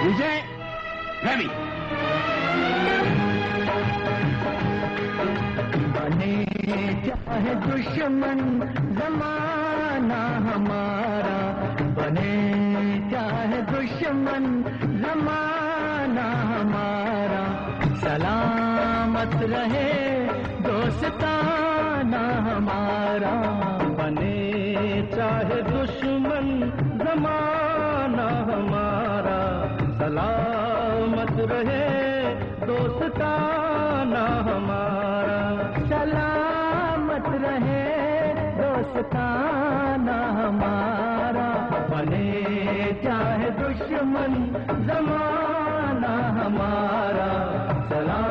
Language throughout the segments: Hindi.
विजय रवि बने चाहे दुश्मन, जमाना हमारा। बने चाहे दुश्मन, जमाना हमारा। सलामत रहे दोस्ताना हमारा। बने चाहे दुश्मन, जमाना सलामत रहे दोस्ताना हमारा। सलामत रहे दोस्ताना हमारा। बने चाहे दुश्मन जमाना हमारा। सलामत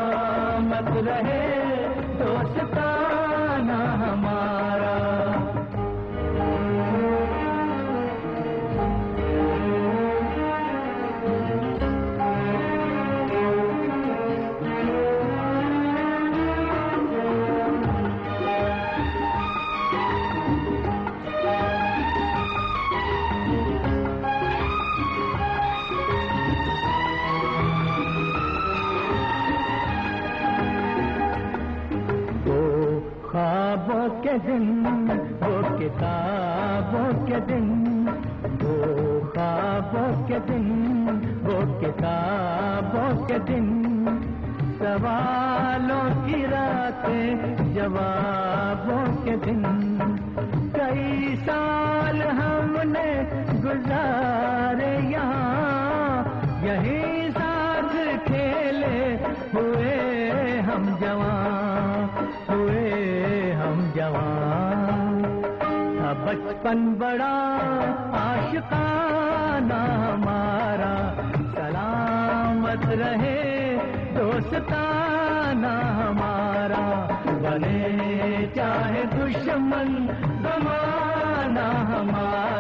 दिन वो किताबों के दिन वो ख्वाबों के दिन वो किताबों के दिन। सवालों की रातें जवाबों के दिन। कई साल हमने गुजारे यहाँ, यही साथ खेले हुए हम जवान, हुए बचपन बड़ा आशिकाना हमारा सलामत रहे दोस्ताना हमारा बने चाहे दुश्मन जमाना हमारा।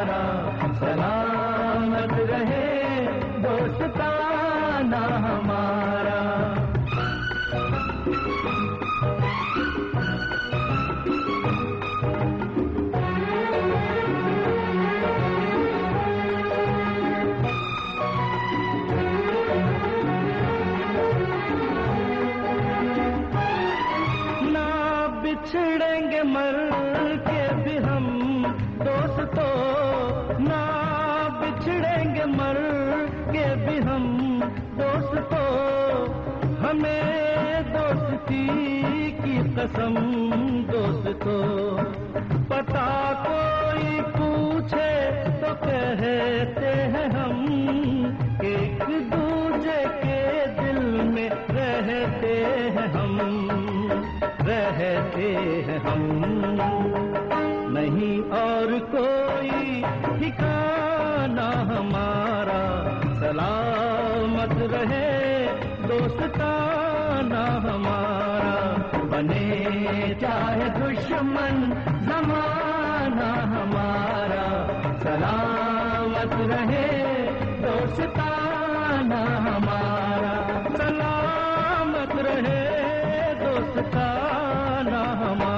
मर के भी हम दोस्तों ना बिछड़ेंगे, मर के भी हम दोस्तों। हमें दोस्ती की कसम दोस्तों। पता कोई पूछे तो कहते हैं हम, एक दूजे के दिल में रहते हैं हम। रहते हैं हम। नहीं और कोई ठिकाना हमारा। सलामत रहे दोस्ताना हमारा। बने चाहे दुश्मन जमाना हमारा। सलामत रहे दोस्ताना हमारा। सलामत रहे दोस्ताना నామా